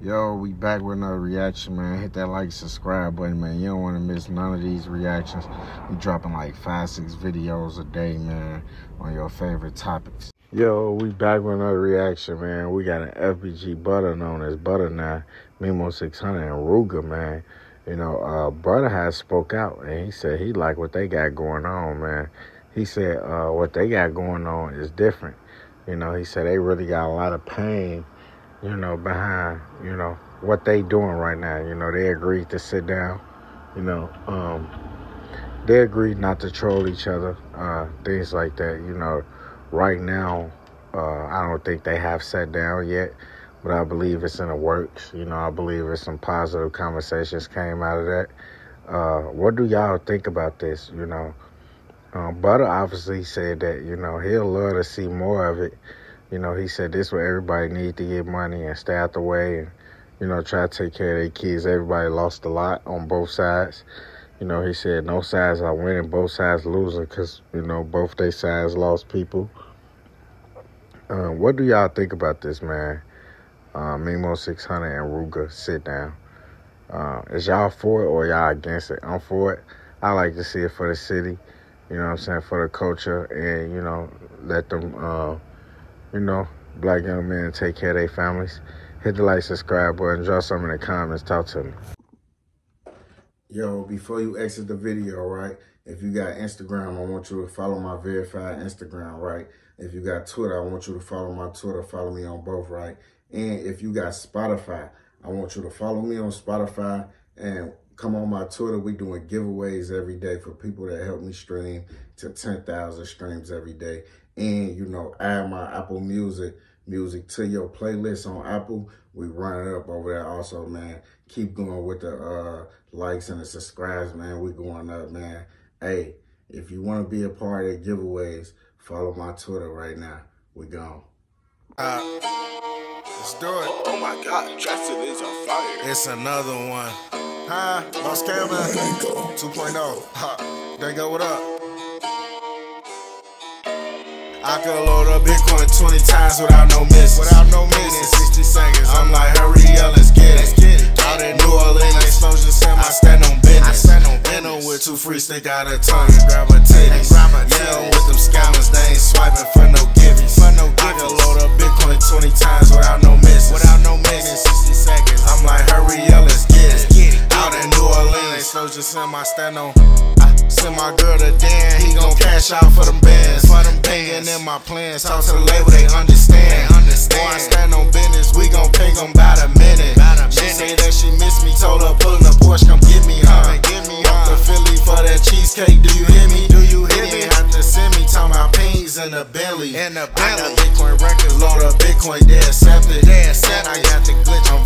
Yo, we back with another reaction, man. Hit that like, subscribe button, man. You don't want to miss none of these reactions. We dropping like five, six videos a day, man, on your favorite topics. Yo, we back with another reaction, man. We got an FBG Butta known as Butta now, Memo 600 and Rooga, man. You know, uh, Butta has spoke out, and he said he like what they got going on, man. He said uh, what they got going on is different. You know, he said they really got a lot of pain you know, behind, you know, what they doing right now. You know, they agreed to sit down, you know, um, they agreed not to troll each other, uh, things like that. You know, right now, uh, I don't think they have sat down yet, but I believe it's in the works. You know, I believe there's some positive conversations came out of that. Uh, what do y'all think about this? You know, um, Butta obviously said that, you know, he'll love to see more of it. You know, he said this what everybody need to get money and stay out the way and, you know, try to take care of their kids. Everybody lost a lot on both sides. You know, he said no sides are winning, both sides losing because, you know, both their sides lost people. Uh, what do y'all think about this, man? Uh, Memo 600 and Rooga sit down. Uh, is y'all for it or y'all against it? I'm for it. I like to see it for the city, you know what I'm saying, for the culture, and, you know, let them uh, you know, black young men take care of their families. Hit the like, subscribe button, drop some in the comments, talk to me. Yo, before you exit the video, right, if you got Instagram, I want you to follow my verified Instagram, right? If you got Twitter, I want you to follow my Twitter, follow me on both, right? And if you got Spotify, I want you to follow me on Spotify and come on my Twitter. We doing giveaways every day for people that help me stream to 10,000 streams every day and, you know, add my Apple Music music to your playlist on Apple. We run it up over there also, man. Keep going with the uh, likes and the subscribes, man. We going up, man. Hey, if you want to be a part of the giveaways, follow my Twitter right now. We gone. Uh, let's do it. Oh my God, Justin is on fire. It's another one. Huh? Boss Cameron 2.0. Ha. They go, what up? I could load up Bitcoin 20 times without no misses. Without no misses. 60 seconds. I'm like, hurry up, let's get it. Let's get it. Out in New Orleans, explosions in my stand on business. I stand on business. with two free stick out a tongue and grab a titties. Yeah, with them scammers, they ain't swiping for no Explosions in my stand on. Send my girl to Dan, he gon' cash out for them bands. For them bands. in my plans, talk to the label, they understand. They understand. Boy, I stand on business, we gon' pay them about a minute. She say that she miss me, told her pullin' the Porsche, come get me, huh? Get me up to Philly for that cheesecake, do you hear me? Do you hear me? Have to send me, talking about pains in the belly. In the belly. I got Bitcoin records, load up Bitcoin, they accepted. They accepted. I got the glitch, I'm